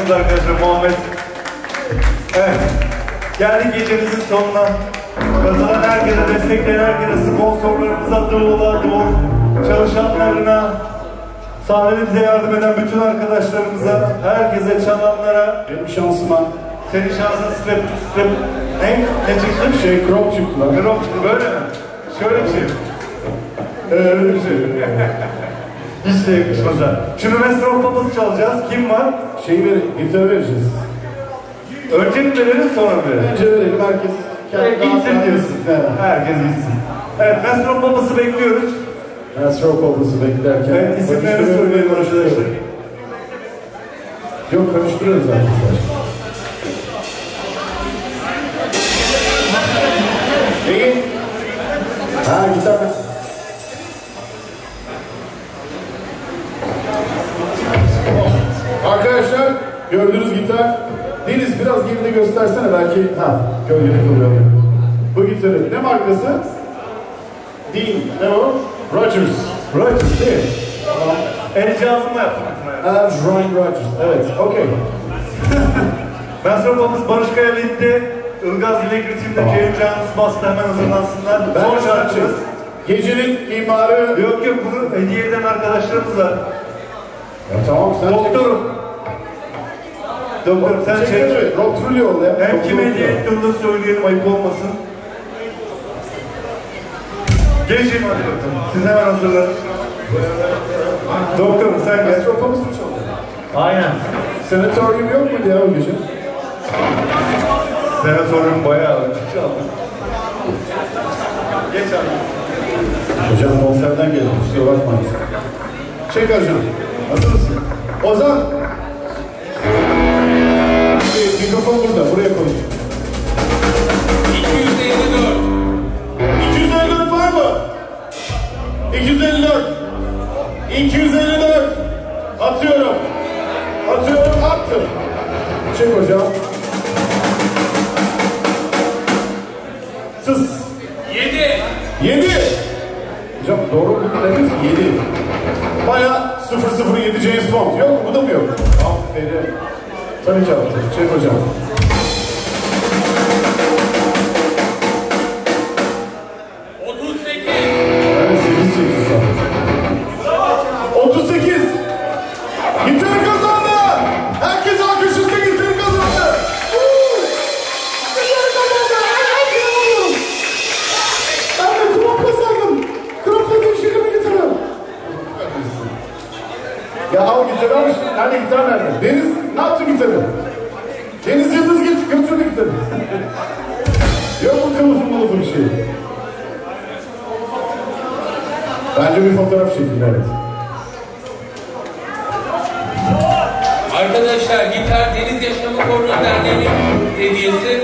Harikasınız arkadaşlar. Muhammed. Evet. Geldik gecemizin sonuna. Kazanan herkese, destekleyen herkese, sponsorlarımıza, Doğu'la, Doğu çalışanlarına, sahnemize yardım eden bütün arkadaşlarımıza, herkese çalanlara, Benim şansıma senin şansın strip, strip, ne? Ne çıktı? şey crop çıktı lan. Drop çıktı böyle mi? Şöyle bir şey. Öyle bir şey. Yakışmaz ha. Şimdi Mesro Papası çalacağız. Kim var? Şeyi ver, gitarı vereceğiz. Önce mi verelim sonra mı verelim? Bence verelim herkes. Evet, gitsin rahat diyorsun. Evet. Herkes gitsin. Evet, Mesro Papası bekliyoruz. Astro Pop'ası beklerken. Evet, isimlerini söyleyelim arkadaşlar. Yok karıştırıyoruz arkadaşlar. İyi. Ha gitar. Gördüğünüz gitar. Deniz biraz geride göstersene belki. Ha gölgede kalıyor. Bu gitarı ne markası? Dean. Ne o? Rogers. Rogers değil mi? El cihazımla yaptım. Ryan Rogers. Evet, okey. Mesro Papası Barış Kaya Lid'de Ilgaz Dilek Ritim'de Tamam. Ceyhun Canımız bastı hemen hazırlansınlar. Ben Son şarkımız. Gecenin mimarı... Yok yok bunu hediye eden arkadaşlarımız var. Ya tamam sen... Doktorum. Doktorum sen Çek Rock yol ya. Hem kime hediye de söyleyelim ayıp olmasın. Geçin hadi bakalım. Siz hemen hazırlanın. Doktorum sen gel. Astropamız mı çaldı? Aynen. Senatoryum yok muydu ya o gece? Senatörüm bayağı çaldı. Geç abi. Hocam konserden geldim, kusura bakmayın. Çek hocam. Hazır mısın? Ozan! Mikrofon burada, buraya koy. 254. 254 var mı? 254. 254. Atıyorum. Atıyorum, attım. Çek hocam. Tıs. 7. 7. Hocam doğru mu dediniz? 7. Baya 007 James Bond. Yok mu? Bu da mı yok? Aferin. Tabii ki attım. Çek hocam. Otuz Yok mu kılıfı mılıfı bir şey? Bence bir fotoğraf çekin evet. Arkadaşlar Gitar Deniz Yaşamı Korunu Derneği'nin hediyesi